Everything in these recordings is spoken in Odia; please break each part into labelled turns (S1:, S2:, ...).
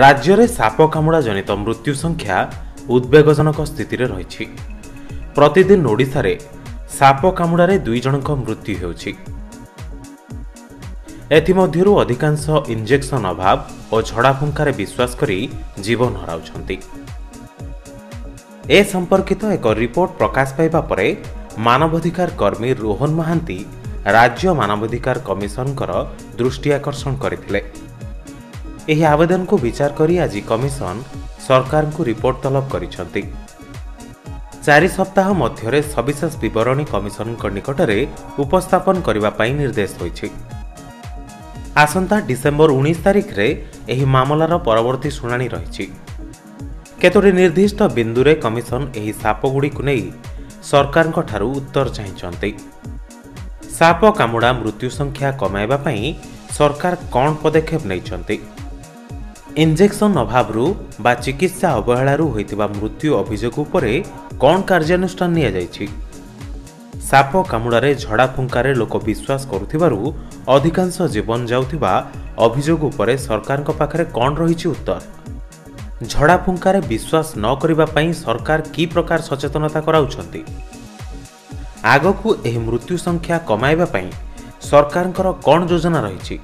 S1: ରାଜ୍ୟରେ ସାପ କାମୁଡ଼ା ଜନିତ ମୃତ୍ୟୁ ସଂଖ୍ୟା ଉଦ୍ବେଗଜନକ ସ୍ଥିତିରେ ରହିଛି। ପ୍ରତିଦିନ ଓଡ଼ିଶାରେ ସାପ କାମୁଡ଼ାରେ ଦୁଇ ଜଣଙ୍କ ମୃତ୍ୟୁ ହେଉଛି। ଏଥିମଧ୍ୟରୁ ଅଧିକାଂଶ ଇଞ୍ଜେକ୍ସନ ଅଭାବ ଓ ଝଡ଼ାଫୁଙ୍କାରେ ବିଶ୍ୱାସ କରି ଜୀବନ ହରାଉଛନ୍ତି। ଏ ସମ୍ପର୍କିତ ଏକ ରିପୋର୍ଟ ପ୍ରକାଶ ପାଇବା ପରେ ମାନବାଧିକାର କର୍ମୀ ରୋହନ ମହାନ୍ତି ରାଜ୍ୟ ମାନବାଧିକାର କମିଶନଙ୍କର ଦୃଷ୍ଟି ଆକର୍ଷଣ କରିଥିଲେ। ଏହି ଆବେଦନକୁ ବିଚାର କରି ଆଜି କମିଶନ ସରକାରଙ୍କୁ ରିପୋର୍ଟ ତଲବ କରିଛନ୍ତି। ଚାରି ସପ୍ତାହ ମଧ୍ୟରେ ସବିଶେଷ ବିବରଣୀ କମିଶନଙ୍କ ନିକଟରେ ଉପସ୍ଥାପନ କରିବା ପାଇଁ ନିର୍ଦ୍ଦେଶ ହୋଇଛି। ଆସନ୍ତା ଡିସେମ୍ବର ଉଣେଇଶ ତାରିଖରେ ଏହି ମାମଲାର ପରବର୍ତ୍ତୀ ଶୁଣାଣି ରହିଛି। କେତୋଟି ନିର୍ଦ୍ଦିଷ୍ଟ ବିନ୍ଦୁରେ କମିଶନ ଏହି ସାପଗୁଡ଼ିକୁ ନେଇ ସରକାରଙ୍କଠାରୁ ଉତ୍ତର ଚାହିଁଛନ୍ତି। ସାପ କାମୁଡ଼ା ମୃତ୍ୟୁ ସଂଖ୍ୟା କମାଇବା ପାଇଁ ସରକାର କ'ଣ ପଦକ୍ଷେପ ନେଇଛନ୍ତି? ଇଞ୍ଜେକ୍ସନ ଅଭାବରୁ ବା ଚିକିତ୍ସା ଅବହେଳାରୁ ହୋଇଥିବା ମୃତ୍ୟୁ ଅଭିଯୋଗ ଉପରେ କ'ଣ କାର୍ଯ୍ୟାନୁଷ୍ଠାନ ନିଆଯାଇଛି? ସାପ କାମୁଡ଼ାରେ ଝଡ଼ାଫୁଙ୍କାରେ ଲୋକ ବିଶ୍ୱାସ କରୁଥିବାରୁ ଅଧିକାଂଶ ଜୀବନ ଯାଉଥିବା ଅଭିଯୋଗ ଉପରେ ସରକାରଙ୍କ ପାଖରେ କ'ଣ ରହିଛି ଉତ୍ତର? ଝଡ଼ାଫୁଙ୍କାରେ ବିଶ୍ୱାସ ନ କରିବା ପାଇଁ ସରକାର କି ପ୍ରକାର ସଚେତନତା କରାଉଛନ୍ତି? ଆଗକୁ ଏହି ମୃତ୍ୟୁ ସଂଖ୍ୟା କମାଇବା ପାଇଁ ସରକାରଙ୍କର କ'ଣ ଯୋଜନା ରହିଛି?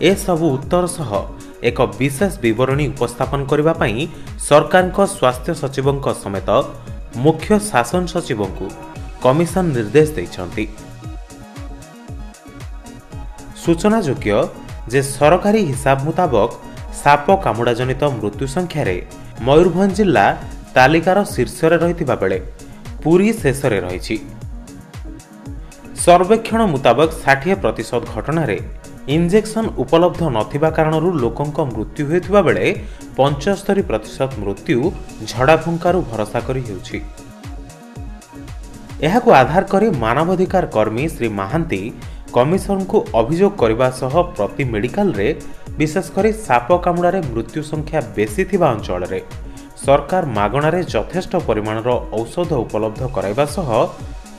S1: ଏସବୁ ଉତ୍ତର ସହ ଏକ ବିଶେଷ ବିବରଣୀ ଉପସ୍ଥାପନ କରିବା ପାଇଁ ସରକାରଙ୍କ ସ୍ୱାସ୍ଥ୍ୟ ସଚିବଙ୍କ ସମେତ ମୁଖ୍ୟ ଶାସନ ସଚିବଙ୍କୁ କମିଶନ ନିର୍ଦ୍ଦେଶ ଦେଇଛନ୍ତି। ସୂଚନାଯୋଗ୍ୟ ଯେ ସରକାରୀ ହିସାବ ମୁତାବକ ସାପ କାମୁଡ଼ା ଜନିତ ମୃତ୍ୟୁ ସଂଖ୍ୟାରେ ମୟୂରଭଞ୍ଜ ଜିଲ୍ଲା ତାଲିକାର ଶୀର୍ଷରେ ରହିଥିବା ବେଳେ ପୁରୀ ଶେଷରେ ରହିଛି। ସର୍ବେକ୍ଷଣ ମୁତାବକ ଷାଠିଏ ପ୍ରତିଶତ ଘଟଣାରେ ଇଞ୍ଜେକ୍ସନ ଉପଲବ୍ଧ ନଥିବା କାରଣରୁ ଲୋକଙ୍କ ମୃତ୍ୟୁ ହେଉଥିବା ବେଳେ ପଞ୍ଚସ୍ତରୀ ପ୍ରତିଶତ ମୃତ୍ୟୁ ଝଡ଼ାଫୁଙ୍କାରୁ ଭରସା କରି ହେଉଛି। ଏହାକୁ ଆଧାର କରି ମାନବାଧିକାର କର୍ମୀ ଶ୍ରୀ ମହାନ୍ତି କମିଶନଙ୍କୁ ଅଭିଯୋଗ କରିବା ସହ ପ୍ରତି ମେଡିକାଲରେ ବିଶେଷ କରି ସାପ କାମୁଡ଼ାରେ ମୃତ୍ୟୁ ସଂଖ୍ୟା ବେଶୀ ଥିବା ଅଞ୍ଚଳରେ। ସରକାର ମାଗଣାରେ ଯଥେଷ୍ଟ ପରିମାଣର ଔଷଧ ଉପଲବ୍ଧ କରାଇବା ସହ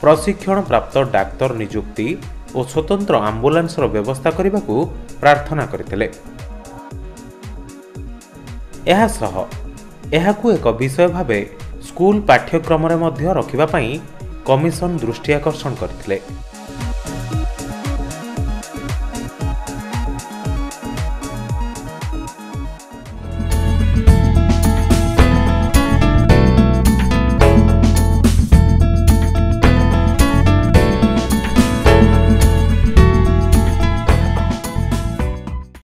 S1: ପ୍ରଶିକ୍ଷଣ ପ୍ରାପ୍ତ ଡାକ୍ତର ନିଯୁକ୍ତି ଓ ସ୍ୱତନ୍ତ୍ର ଆମ୍ବୁଲାନ୍ସର ବ୍ୟବସ୍ଥା କରିବାକୁ ପ୍ରାର୍ଥନା କରିଥିଲେ। ଏହାସହ ଏହାକୁ ଏକ ବିଷୟ ଭାବେ ସ୍କୁଲ ପାଠ୍ୟକ୍ରମରେ ମଧ୍ୟ ରଖିବା ପାଇଁ କମିଶନ ଦୃଷ୍ଟି ଆକର୍ଷଣ କରିଥିଲେ।